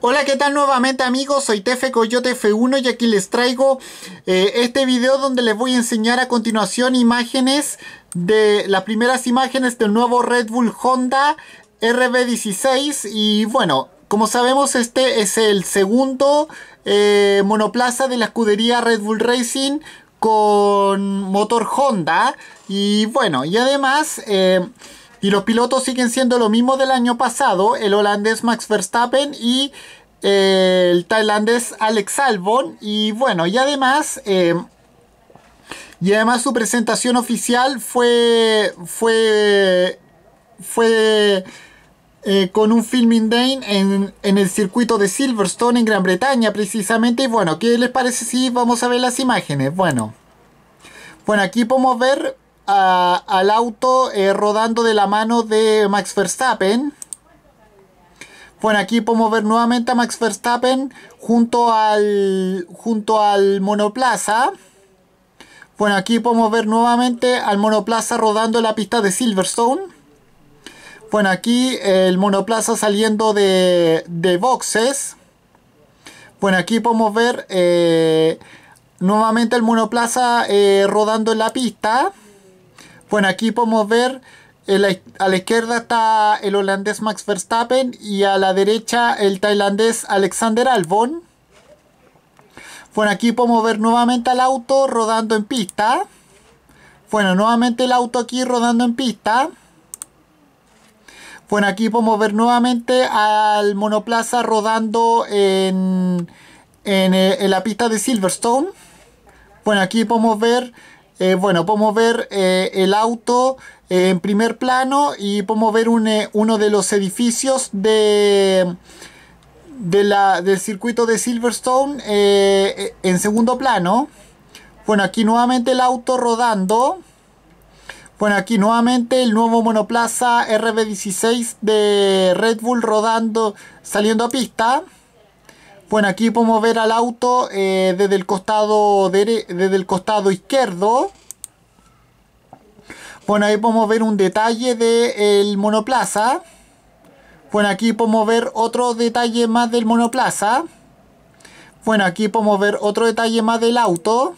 Hola, ¿qué tal nuevamente amigos? Soy Tefe Coyote F1 y aquí les traigo eh, este video donde les voy a enseñar a continuación imágenes de las primeras imágenes del nuevo Red Bull Honda RB16 y bueno, como sabemos este es el segundo eh, monoplaza de la escudería Red Bull Racing con motor Honda y bueno, y además... Eh, y los pilotos siguen siendo lo mismo del año pasado, el holandés Max Verstappen y eh, el tailandés Alex Albon. Y bueno, y además... Eh, y además su presentación oficial fue... fue... fue... Eh, con un filming day en, en, el circuito de Silverstone en Gran Bretaña precisamente. Y bueno, ¿qué les parece si vamos a ver las imágenes? Bueno, bueno aquí podemos ver al auto eh, rodando de la mano de Max Verstappen. Bueno, aquí podemos ver nuevamente a Max Verstappen junto al, junto al monoplaza. Bueno, aquí podemos ver nuevamente al monoplaza rodando en la pista de Silverstone. Bueno, aquí el monoplaza saliendo de, de boxes. Bueno, aquí podemos ver eh, nuevamente el monoplaza eh, rodando en la pista. Bueno, aquí podemos ver a la izquierda está el holandés Max Verstappen y a la derecha el tailandés Alexander Albon. Bueno, aquí podemos ver nuevamente al auto rodando en pista. Bueno, nuevamente el auto aquí rodando en pista. Bueno, aquí podemos ver nuevamente al monoplaza rodando en, en, en la pista de Silverstone. Bueno, aquí podemos ver eh, bueno, podemos ver eh, el auto eh, en primer plano y podemos ver uno de los edificios de, de la, del circuito de Silverstone en segundo plano. Bueno, aquí nuevamente el auto rodando. Bueno, aquí nuevamente el nuevo monoplaza RB16 de Red Bull rodando, saliendo a pista. Bueno, aquí podemos ver al auto eh, desde, el costado desde el costado izquierdo. Bueno, ahí podemos ver un detalle del monoplaza. Bueno, aquí podemos ver otro detalle más del monoplaza. Bueno, aquí podemos ver otro detalle más del auto.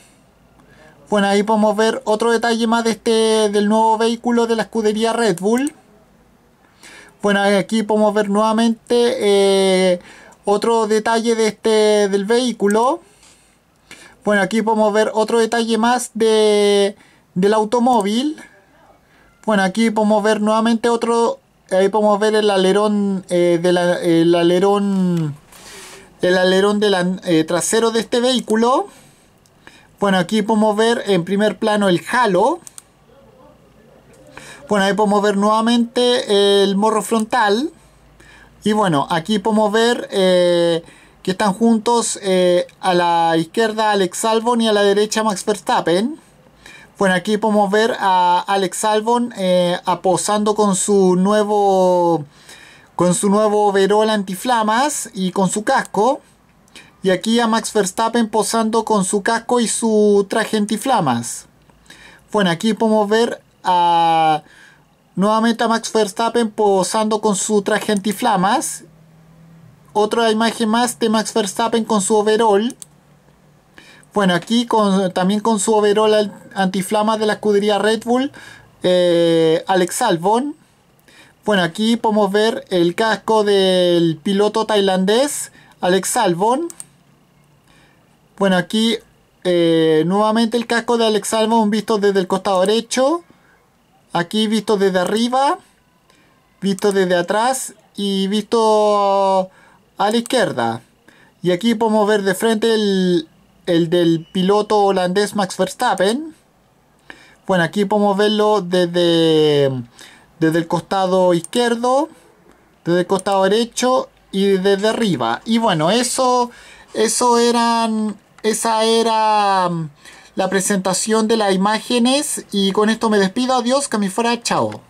Bueno, ahí podemos ver otro detalle más de este, del nuevo vehículo de la escudería Red Bull. Bueno, aquí podemos ver nuevamente eh, otro detalle de este, del vehículo. Bueno, aquí podemos ver otro detalle más de, del automóvil. Bueno, aquí podemos ver nuevamente otro. Ahí podemos ver el alerón eh, el alerón el alerón eh, trasero de este vehículo. Bueno, aquí podemos ver en primer plano el halo. Bueno, ahí podemos ver nuevamente el morro frontal. Y bueno, aquí podemos ver eh, que están juntos eh, a la izquierda Alex Albon y a la derecha Max Verstappen. Bueno, aquí podemos ver a Alex Albon eh, aposando con su nuevo con su nuevo overol antiflamas y con su casco. Y aquí a Max Verstappen posando con su casco y su traje antiflamas. Bueno, aquí podemos ver a Nuevamente a Max Verstappen posando con su traje antiflamas. Otra imagen más de Max Verstappen con su overall. Bueno, aquí con, también con su overall antiflamas de la escudería Red Bull. Eh, Alex Albon. Bueno, aquí podemos ver el casco del piloto tailandés Alex Albon. Bueno, aquí eh, nuevamente el casco de Alex Albon visto desde el costado derecho. Aquí visto desde arriba, visto desde atrás y visto a la izquierda. Y aquí podemos ver de frente el, del piloto holandés Max Verstappen. Bueno, aquí podemos verlo desde, desde el costado izquierdo, desde el costado derecho y desde arriba. Y bueno, eso, eso eran, esa era la presentación de las imágenes y con esto me despido. Adiós, que me fuera, chao.